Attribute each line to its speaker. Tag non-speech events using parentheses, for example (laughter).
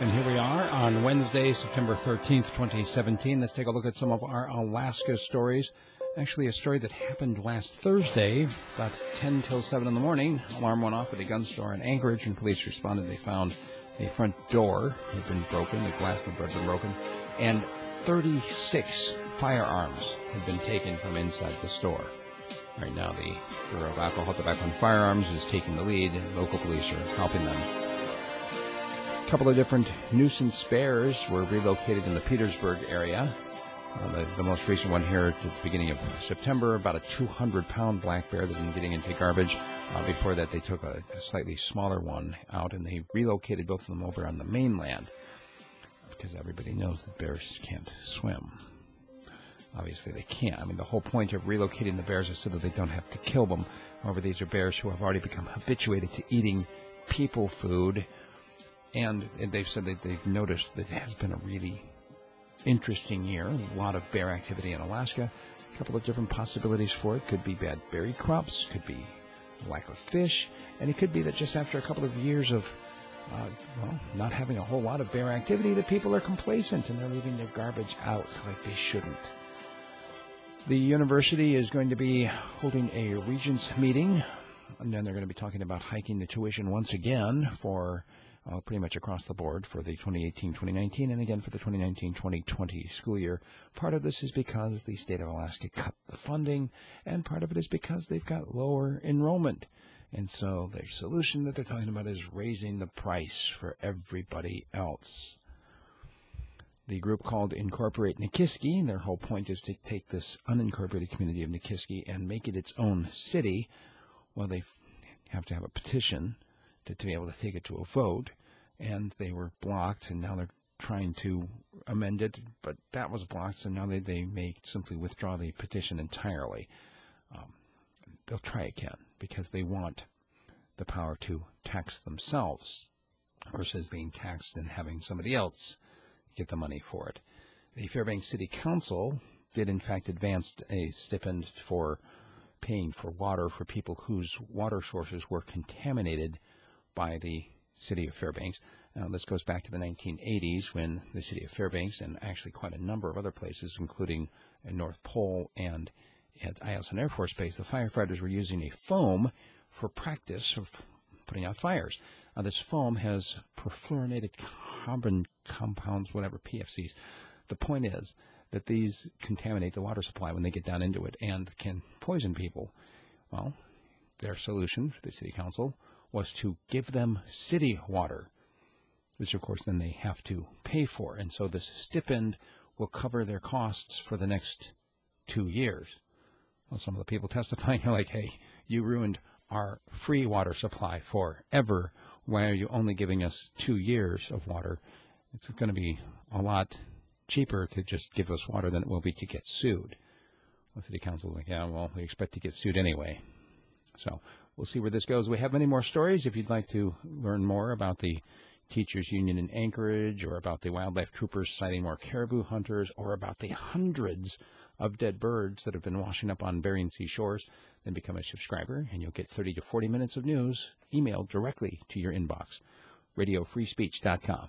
Speaker 1: And here we are on Wednesday, September 13th, 2017. Let's take a look at some of our Alaska stories. Actually, a story that happened last Thursday, about 10 till 7 in the morning. Alarm went off at a gun store in Anchorage, and police responded. They found a front door had been broken, the glass had been broken, and 36 firearms had been taken from inside the store. Right now, the Bureau of Alcohol, Tobacco, and Firearms is taking the lead, local police are helping them couple of different nuisance bears were relocated in the Petersburg area. Uh, the, the, most recent one here at the beginning of September, about a 200 pound black bear that's been getting into garbage. Uh, before that, they took a, a, slightly smaller one out and they relocated both of them over on the mainland because everybody knows that bears can't swim. Obviously, they can't. I mean, the whole point of relocating the bears is so that they don't have to kill them. However, these are bears who have already become habituated to eating people food and, they've said that they've noticed that it has been a really interesting year. A lot of bear activity in Alaska. A couple of different possibilities for it. Could be bad berry crops, could be lack of fish, and it could be that just after a couple of years of uh, well, not having a whole lot of bear activity, that people are complacent and they're leaving their garbage out like they shouldn't. The university is going to be holding a regents meeting, and then they're going to be talking about hiking the tuition once again for uh, pretty much across the board for the 2018-2019 and again for the 2019-2020 school year. Part of this is because the state of Alaska cut the funding, and part of it is because they've got lower enrollment. And so the solution that they're talking about is raising the price for everybody else. The group called Incorporate Nikiski, And their whole point is to take this unincorporated community of Nikiski and make it its own city. Well, they have to have a petition to, to be able to take it to a vote, and they were blocked, and now they're trying to amend it, but that was blocked, so now they, they may simply withdraw the petition entirely. Um, they'll try again because they want the power to tax themselves versus being taxed and having somebody else get the money for it. The Fairbanks City Council did, in fact, advance a stipend for paying for water for people whose water sources were contaminated by the city of Fairbanks. Now, this goes back to the 1980s when the city of Fairbanks and actually quite a number of other places, including North Pole and at Eielson Air Force Base, the firefighters were using a foam for practice of putting out fires. Now, this foam has perfluorinated carbon compounds, whatever, PFCs. The point is that these contaminate the water supply when they get down into it and can poison people. Well, their solution for the city council was to give them city water, which of course then they have to pay for. And so this stipend will cover their costs for the next two years. Well, some of the people (laughs) testifying are like, hey, you ruined our free water supply forever. Why are you only giving us two years of water? It's going to be a lot cheaper to just give us water than it will be to get sued. The city council's like, yeah, well, we expect to get sued anyway. So we'll see where this goes. We have many more stories. If you'd like to learn more about the Teachers Union in Anchorage, or about the wildlife troopers citing more caribou hunters, or about the hundreds of dead birds that have been washing up on Bering Sea shores, then become a subscriber and you'll get 30 to 40 minutes of news emailed directly to your inbox. RadioFreeSpeech.com.